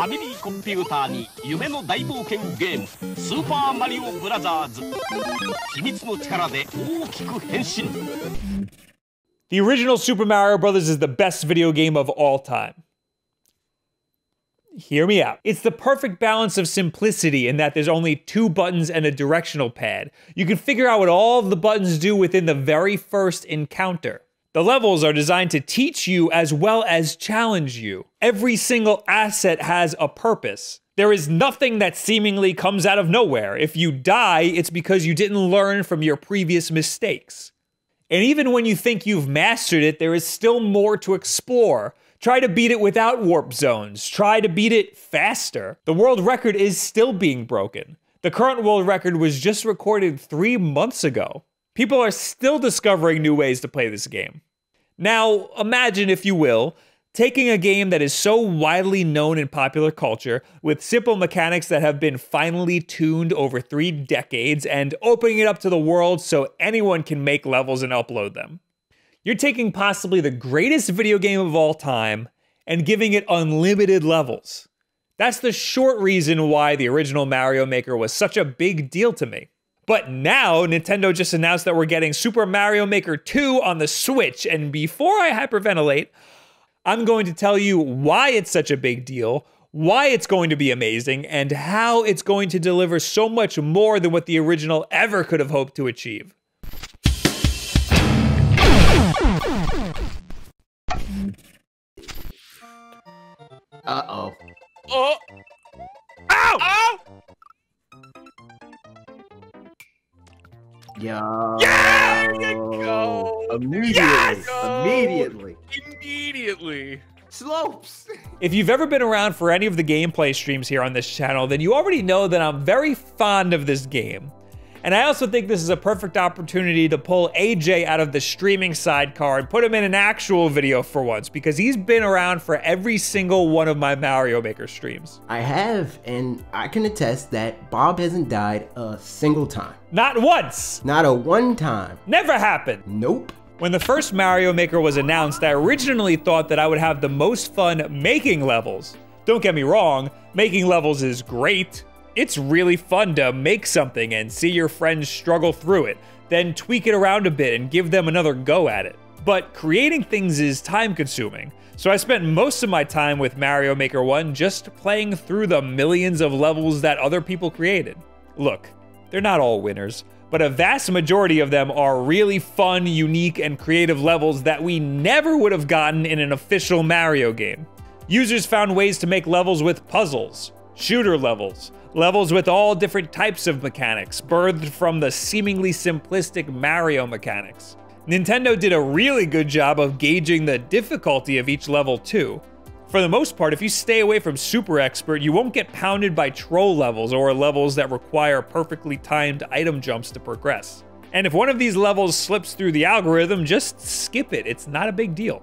ァミリーコンピューターに夢の大冒険ゲーム「スーパーマリオブラザーズ」秘密の力で大きく変身 The original Super Mario Bros. is the best video game of all time. Hear me out. It's the perfect balance of simplicity in that there's only two buttons and a directional pad. You can figure out what all of the buttons do within the very first encounter. The levels are designed to teach you as well as challenge you. Every single asset has a purpose. There is nothing that seemingly comes out of nowhere. If you die, it's because you didn't learn from your previous mistakes. And even when you think you've mastered it, there is still more to explore. Try to beat it without warp zones. Try to beat it faster. The world record is still being broken. The current world record was just recorded three months ago. People are still discovering new ways to play this game. Now, imagine, if you will, taking a game that is so widely known in popular culture, with simple mechanics that have been finely tuned over three decades, and opening it up to the world so anyone can make levels and upload them. You're taking possibly the greatest video game of all time and giving it unlimited levels. That's the short reason why the original Mario Maker was such a big deal to me. But now, Nintendo just announced that we're getting Super Mario Maker 2 on the Switch, and before I hyperventilate, I'm going to tell you why it's such a big deal, why it's going to be amazing, and how it's going to deliver so much more than what the original ever could have hoped to achieve. Uh-oh. Oh! Ow! Ow! Yo. There you go. Immediately. Yes! Immediately. Immediately. Slopes. If you've ever been around for any of the gameplay streams here on this channel, then you already know that I'm very fond of this game. And I also think this is a perfect opportunity to pull AJ out of the streaming sidecar and put him in an actual video for once, because he's been around for every single one of my Mario Maker streams. I have, and I can attest that Bob hasn't died a single time. Not once! Not a one time. Never happened! Nope. When the first Mario Maker was announced, I originally thought that I would have the most fun making levels. Don't get me wrong, making levels is great. It's really fun to make something and see your friends struggle through it, then tweak it around a bit and give them another go at it. But creating things is time consuming, so I spent most of my time with Mario Maker 1 just playing through the millions of levels that other people created. Look, they're not all winners, but a vast majority of them are really fun, unique, and creative levels that we never would have gotten in an official Mario game. Users found ways to make levels with puzzles, shooter levels, levels with all different types of mechanics, birthed from the seemingly simplistic Mario mechanics. Nintendo did a really good job of gauging the difficulty of each level too. For the most part, if you stay away from Super Expert, you won't get pounded by troll levels or levels that require perfectly timed item jumps to progress. And if one of these levels slips through the algorithm, just skip it, it's not a big deal.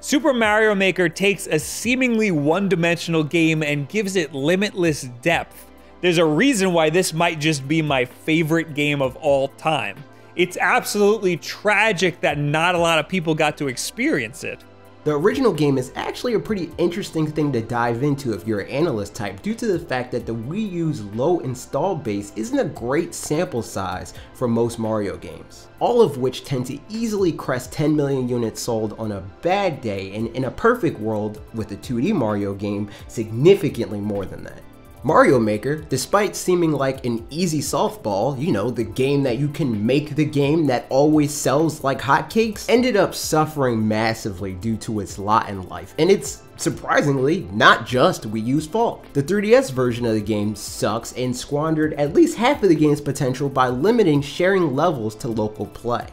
Super Mario Maker takes a seemingly one-dimensional game and gives it limitless depth. There's a reason why this might just be my favorite game of all time. It's absolutely tragic that not a lot of people got to experience it. The original game is actually a pretty interesting thing to dive into if you're an analyst type due to the fact that the Wii U's low install base isn't a great sample size for most Mario games, all of which tend to easily crest 10 million units sold on a bad day and in a perfect world with a 2D Mario game significantly more than that. Mario Maker, despite seeming like an easy softball, you know, the game that you can make the game that always sells like hotcakes, ended up suffering massively due to its lot in life. And it's surprisingly not just Wii U's fault. The 3DS version of the game sucks and squandered at least half of the game's potential by limiting sharing levels to local play.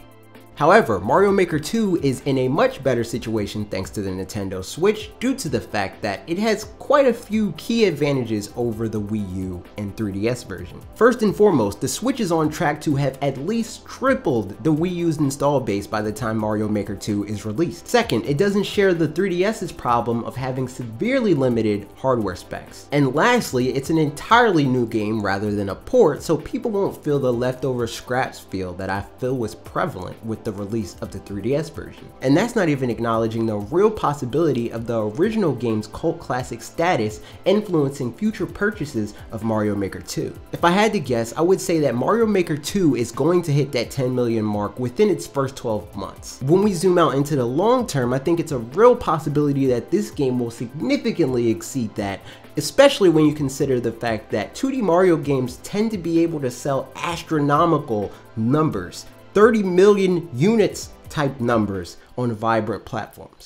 However, Mario Maker 2 is in a much better situation thanks to the Nintendo Switch due to the fact that it has quite a few key advantages over the Wii U and 3DS version. First and foremost, the Switch is on track to have at least tripled the Wii U's install base by the time Mario Maker 2 is released. Second, it doesn't share the 3DS's problem of having severely limited hardware specs. And lastly, it's an entirely new game rather than a port, so people won't feel the leftover scraps feel that I feel was prevalent with the release of the 3DS version. And that's not even acknowledging the real possibility of the original game's cult classic status influencing future purchases of Mario Maker 2. If I had to guess, I would say that Mario Maker 2 is going to hit that 10 million mark within its first 12 months. When we zoom out into the long term, I think it's a real possibility that this game will significantly exceed that especially when you consider the fact that 2D Mario games tend to be able to sell astronomical numbers, 30 million units type numbers on vibrant platforms.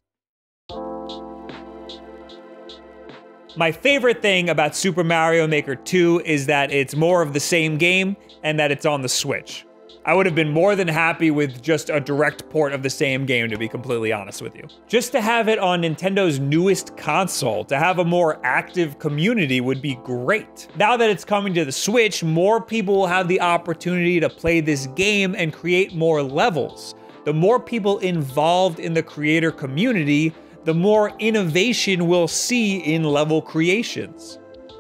My favorite thing about Super Mario Maker 2 is that it's more of the same game and that it's on the Switch. I would have been more than happy with just a direct port of the same game, to be completely honest with you. Just to have it on Nintendo's newest console, to have a more active community would be great. Now that it's coming to the Switch, more people will have the opportunity to play this game and create more levels. The more people involved in the creator community, the more innovation we'll see in level creations.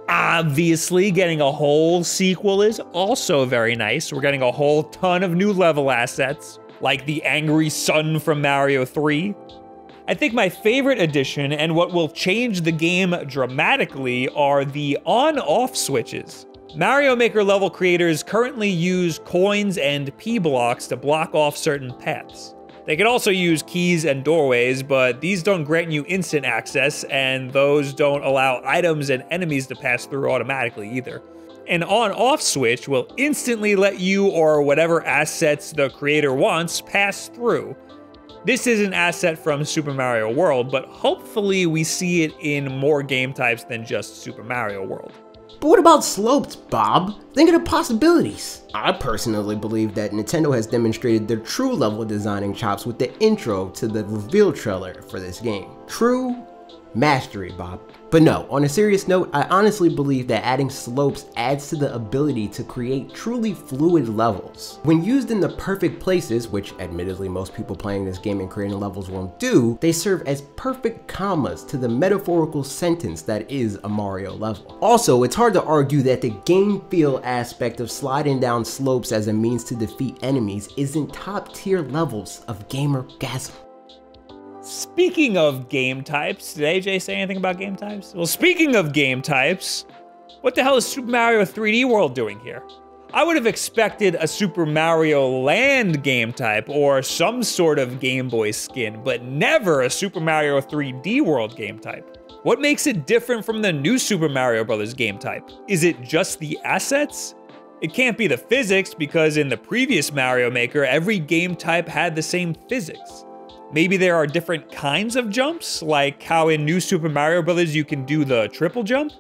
Obviously, getting a whole sequel is also very nice. We're getting a whole ton of new level assets, like the Angry Sun from Mario 3. I think my favorite addition and what will change the game dramatically are the on-off switches. Mario Maker level creators currently use coins and P-blocks to block off certain paths. They can also use keys and doorways, but these don't grant you instant access, and those don't allow items and enemies to pass through automatically either. An on-off switch will instantly let you or whatever assets the creator wants pass through. This is an asset from Super Mario World, but hopefully we see it in more game types than just Super Mario World. But what about slopes, Bob? Think of the possibilities. I personally believe that Nintendo has demonstrated their true level designing chops with the intro to the reveal trailer for this game. True mastery, Bob. But no, on a serious note, I honestly believe that adding slopes adds to the ability to create truly fluid levels. When used in the perfect places, which admittedly most people playing this game and creating levels won't do, they serve as perfect commas to the metaphorical sentence that is a Mario level. Also, it's hard to argue that the game feel aspect of sliding down slopes as a means to defeat enemies is in top tier levels of gamer gamergasm. Speaking of game types, did AJ say anything about game types? Well, speaking of game types, what the hell is Super Mario 3D World doing here? I would have expected a Super Mario Land game type or some sort of Game Boy skin, but never a Super Mario 3D World game type. What makes it different from the new Super Mario Bros. game type? Is it just the assets? It can't be the physics because in the previous Mario Maker, every game type had the same physics. Maybe there are different kinds of jumps, like how in New Super Mario Bros. you can do the triple jump.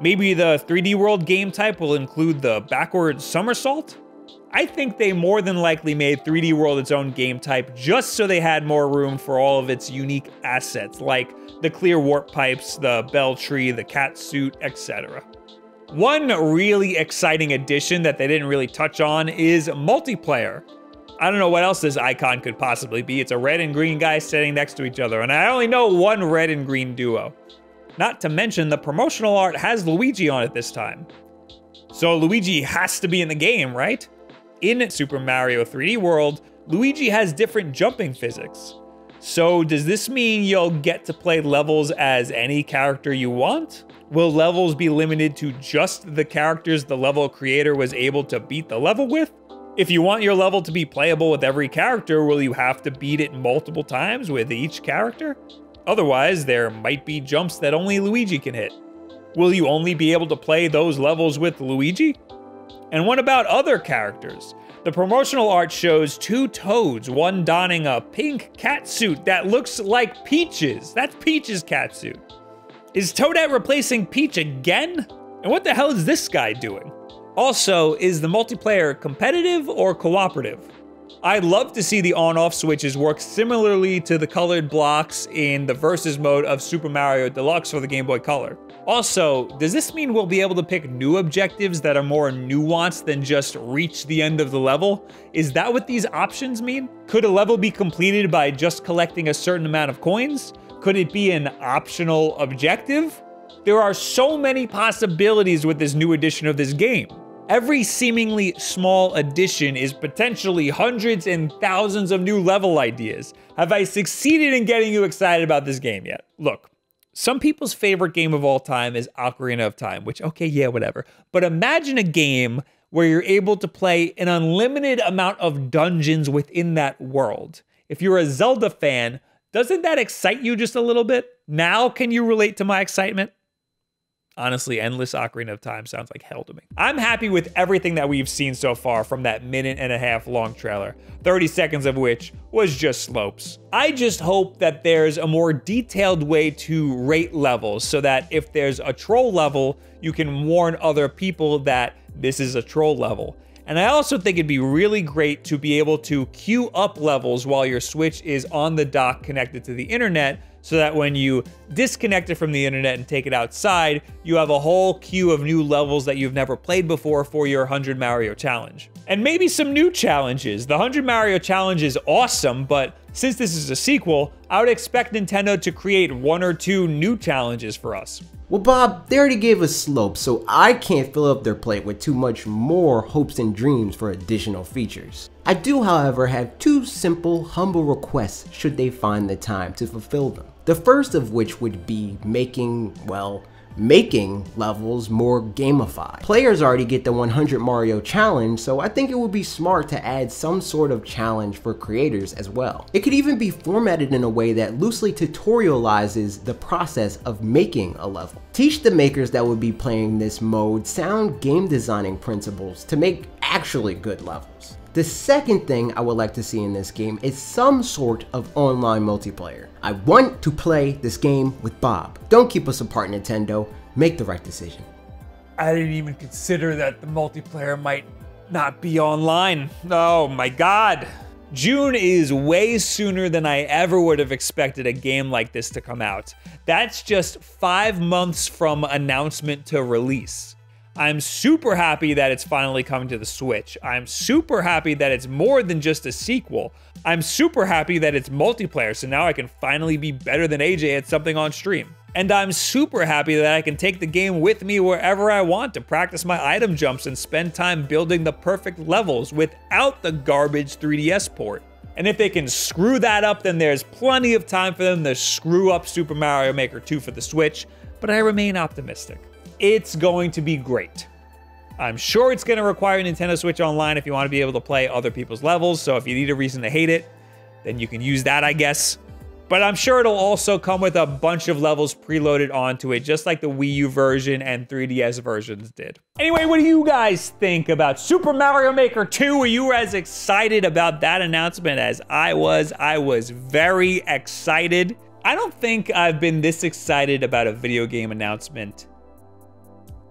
Maybe the 3D World game type will include the backward somersault. I think they more than likely made 3D World its own game type just so they had more room for all of its unique assets, like the clear warp pipes, the bell tree, the cat suit, etc. One really exciting addition that they didn't really touch on is multiplayer. I don't know what else this icon could possibly be. It's a red and green guy sitting next to each other, and I only know one red and green duo. Not to mention, the promotional art has Luigi on it this time. So Luigi has to be in the game, right? In Super Mario 3D World, Luigi has different jumping physics. So does this mean you'll get to play levels as any character you want? Will levels be limited to just the characters the level creator was able to beat the level with? If you want your level to be playable with every character, will you have to beat it multiple times with each character? Otherwise, there might be jumps that only Luigi can hit. Will you only be able to play those levels with Luigi? And what about other characters? The promotional art shows two toads, one donning a pink cat suit that looks like Peach's. That's Peach's cat suit. Is Toadette replacing Peach again? And what the hell is this guy doing? Also, is the multiplayer competitive or cooperative? I'd love to see the on-off switches work similarly to the colored blocks in the versus mode of Super Mario Deluxe for the Game Boy Color. Also, does this mean we'll be able to pick new objectives that are more nuanced than just reach the end of the level? Is that what these options mean? Could a level be completed by just collecting a certain amount of coins? Could it be an optional objective? There are so many possibilities with this new edition of this game. Every seemingly small addition is potentially hundreds and thousands of new level ideas. Have I succeeded in getting you excited about this game yet? Look, some people's favorite game of all time is Ocarina of Time, which, okay, yeah, whatever. But imagine a game where you're able to play an unlimited amount of dungeons within that world. If you're a Zelda fan, doesn't that excite you just a little bit? Now, can you relate to my excitement? Honestly, Endless Ocarina of Time sounds like hell to me. I'm happy with everything that we've seen so far from that minute and a half long trailer, 30 seconds of which was just slopes. I just hope that there's a more detailed way to rate levels so that if there's a troll level, you can warn other people that this is a troll level. And I also think it'd be really great to be able to queue up levels while your Switch is on the dock connected to the internet so that when you disconnect it from the internet and take it outside, you have a whole queue of new levels that you've never played before for your 100 Mario challenge. And maybe some new challenges. The 100 Mario challenge is awesome, but since this is a sequel, I would expect Nintendo to create one or two new challenges for us. Well, Bob, they already gave us Slope, so I can't fill up their plate with too much more hopes and dreams for additional features. I do, however, have two simple, humble requests should they find the time to fulfill them. The first of which would be making, well, making levels more gamified. Players already get the 100 Mario challenge, so I think it would be smart to add some sort of challenge for creators as well. It could even be formatted in a way that loosely tutorializes the process of making a level. Teach the makers that would be playing this mode sound game designing principles to make actually good levels. The second thing I would like to see in this game is some sort of online multiplayer. I want to play this game with Bob. Don't keep us apart, Nintendo. Make the right decision. I didn't even consider that the multiplayer might not be online. Oh my god. June is way sooner than I ever would have expected a game like this to come out. That's just five months from announcement to release. I'm super happy that it's finally coming to the Switch. I'm super happy that it's more than just a sequel. I'm super happy that it's multiplayer, so now I can finally be better than AJ at something on stream. And I'm super happy that I can take the game with me wherever I want to practice my item jumps and spend time building the perfect levels without the garbage 3DS port. And if they can screw that up, then there's plenty of time for them to screw up Super Mario Maker 2 for the Switch, but I remain optimistic. It's going to be great. I'm sure it's going to require Nintendo Switch Online if you want to be able to play other people's levels, so if you need a reason to hate it, then you can use that, I guess. But I'm sure it'll also come with a bunch of levels preloaded onto it, just like the Wii U version and 3DS versions did. Anyway, what do you guys think about Super Mario Maker 2? Are you as excited about that announcement as I was? I was very excited. I don't think I've been this excited about a video game announcement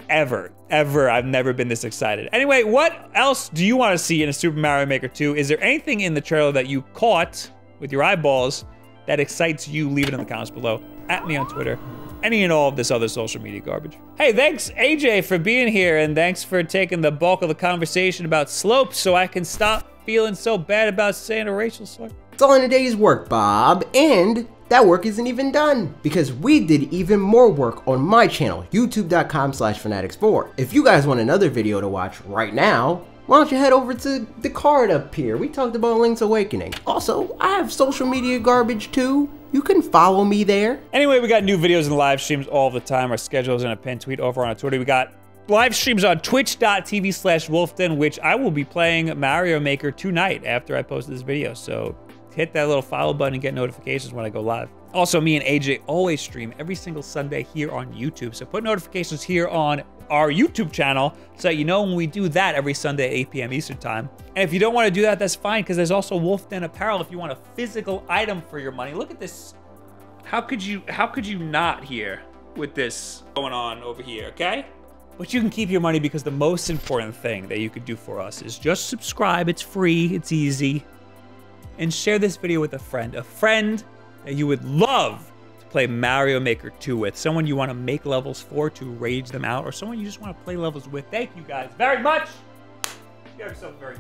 ever. Ever. I've never been this excited. Anyway, what else do you want to see in a Super Mario Maker 2? Is there anything in the trailer that you caught with your eyeballs that excites you? Leave it in the comments below. At me on Twitter. Any and all of this other social media garbage. Hey, thanks AJ for being here and thanks for taking the bulk of the conversation about slopes so I can stop feeling so bad about saying a racial slur. It's all in a day's work, Bob, and that work isn't even done because we did even more work on my channel, youtube.com slash fanatics4. If you guys want another video to watch right now, why don't you head over to the card up here? We talked about Link's Awakening. Also, I have social media garbage too. You can follow me there. Anyway, we got new videos and live streams all the time. Our schedule is in a pin tweet over on our Twitter. We got live streams on twitch.tv slash wulffden, which I will be playing Mario Maker tonight after I post this video. So hit that little follow button and get notifications when I go live. Also, me and AJ always stream every single Sunday here on YouTube. So put notifications here on our YouTube channel so that you know when we do that every Sunday at 8 p.m. Eastern Time. And if you don't want to do that, that's fine because there's also Wulff Den Apparel if you want a physical item for your money. Look at this. How could you how could you not here with this going on over here, okay? But you can keep your money because the most important thing that you could do for us is just subscribe. It's free, it's easy. And share this video with a friend, a friend that you would love to play Mario Maker 2 with, someone you want to make levels for to rage them out, or someone you just want to play levels with. Thank you guys very much. You have yourself a very